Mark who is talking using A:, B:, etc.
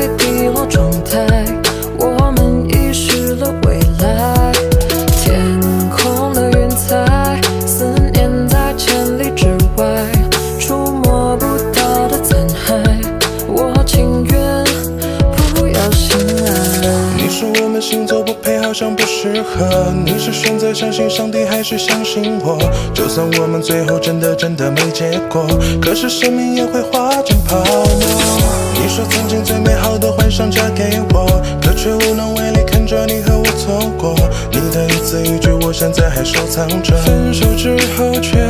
A: 被低落状态我们遗失了未来。天空的云彩思念在千里之外触摸不到的残骸。我情愿不要醒来
B: 你说我们星座不配好像不适合你。是选择相信上帝还是相信我。就算我们最后真的真的没结果可是生命也会化成泡沫。想嫁给我，可却无能为力，看着你和我错过。你的一字一句，我现在还收藏着。分手之后却。